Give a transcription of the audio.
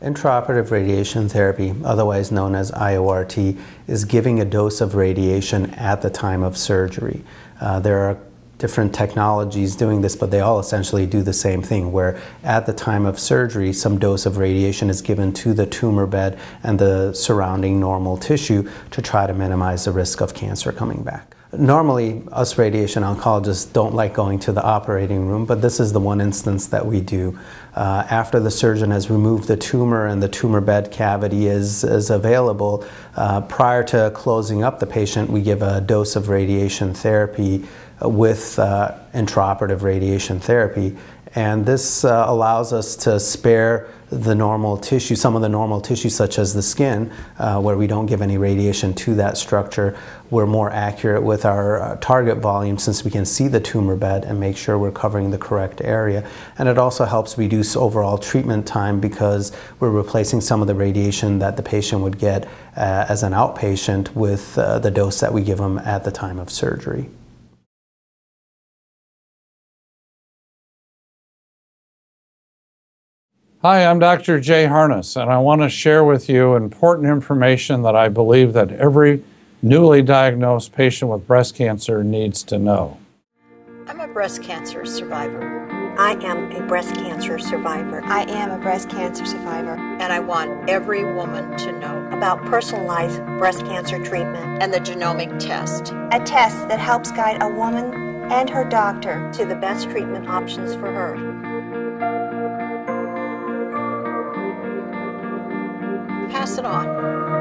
Intraoperative radiation therapy, otherwise known as IORT, is giving a dose of radiation at the time of surgery. Uh, there are different technologies doing this, but they all essentially do the same thing, where at the time of surgery, some dose of radiation is given to the tumor bed and the surrounding normal tissue to try to minimize the risk of cancer coming back. Normally, us radiation oncologists don't like going to the operating room, but this is the one instance that we do. Uh, after the surgeon has removed the tumor and the tumor bed cavity is, is available, uh, prior to closing up the patient, we give a dose of radiation therapy with uh, intraoperative radiation therapy. And this uh, allows us to spare the normal tissue, some of the normal tissue, such as the skin, uh, where we don't give any radiation to that structure. We're more accurate with our uh, target volume since we can see the tumor bed and make sure we're covering the correct area. And it also helps reduce overall treatment time because we're replacing some of the radiation that the patient would get uh, as an outpatient with uh, the dose that we give them at the time of surgery. Hi, I'm Dr. Jay Harness, and I want to share with you important information that I believe that every newly diagnosed patient with breast cancer needs to know. I'm a breast cancer survivor. I am a breast cancer survivor. I am a breast cancer survivor. And I want every woman to know about personalized breast cancer treatment and the genomic test. A test that helps guide a woman and her doctor to the best treatment options for her. pass it on.